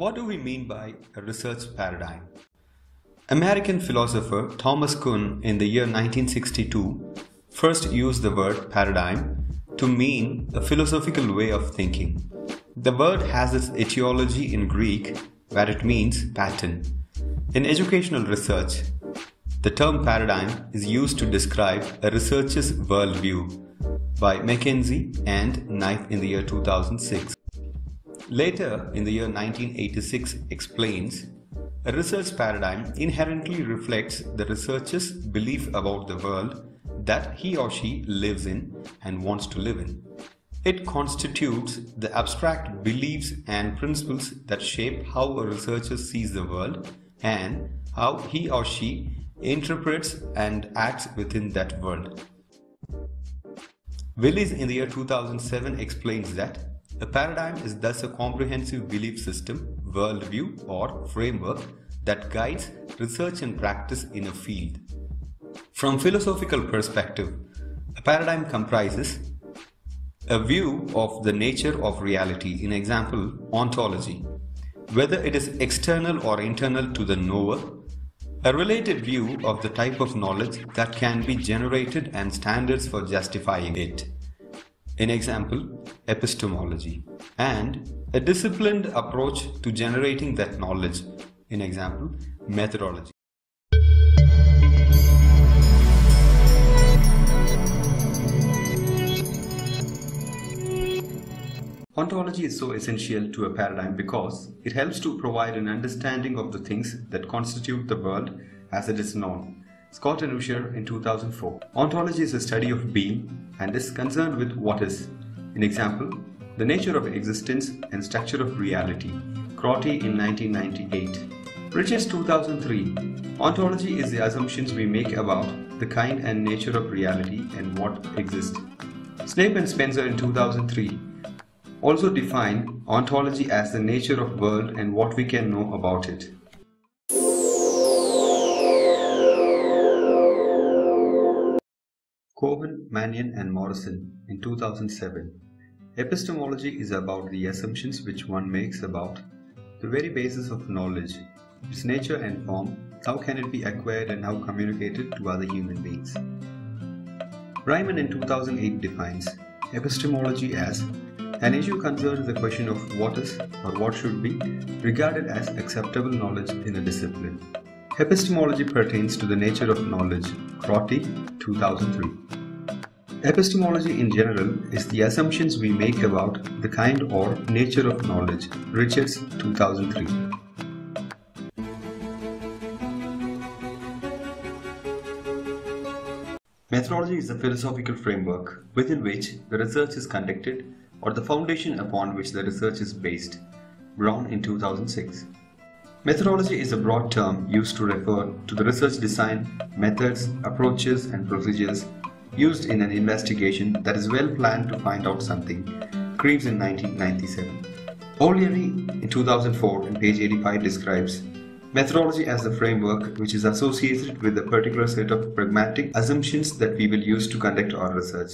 What do we mean by a research paradigm? American philosopher Thomas Kuhn in the year 1962 first used the word paradigm to mean a philosophical way of thinking. The word has its etiology in Greek where it means pattern. In educational research, the term paradigm is used to describe a researcher's worldview by Mackenzie and Knipe in the year 2006. Lather, in the year 1986, explains a research paradigm inherently reflects the researcher's belief about the world that he or she lives in and wants to live in. It constitutes the abstract beliefs and principles that shape how a researcher sees the world and how he or she interprets and acts within that world. Willis in the year 2007 explains that a paradigm is thus a comprehensive belief system, worldview, or framework that guides research and practice in a field. From philosophical perspective, a paradigm comprises a view of the nature of reality, in example, ontology, whether it is external or internal to the knower, a related view of the type of knowledge that can be generated and standards for justifying it. In example, epistemology. And a disciplined approach to generating that knowledge. In example, methodology. Ontology is so essential to a paradigm because it helps to provide an understanding of the things that constitute the world as it is known. Scott and Usher in 2004. Ontology is a study of being and is concerned with what is. In example, the nature of existence and structure of reality. Crotty in 1998. Richards 2003. Ontology is the assumptions we make about the kind and nature of reality and what exists. Snape and Spencer in 2003 also define ontology as the nature of world and what we can know about it. Cohen, Manion, and Morrison in 2007. Epistemology is about the assumptions which one makes about the very basis of knowledge, its nature and form, how can it be acquired and how communicated to other human beings. Bryman in 2008 defines epistemology as an issue concerns the question of what is or what should be regarded as acceptable knowledge in a discipline. Epistemology pertains to the nature of knowledge. Crotty, 2003. Epistemology in general is the assumptions we make about the kind or nature of knowledge. Richards, 2003. Methodology is a philosophical framework within which the research is conducted or the foundation upon which the research is based. Brown in 2006. Methodology is a broad term used to refer to the research design, methods, approaches, and procedures used in an investigation that is well planned to find out something. Greaves in 1997. O'Leary in 2004 in page 85 describes methodology as the framework which is associated with a particular set of pragmatic assumptions that we will use to conduct our research.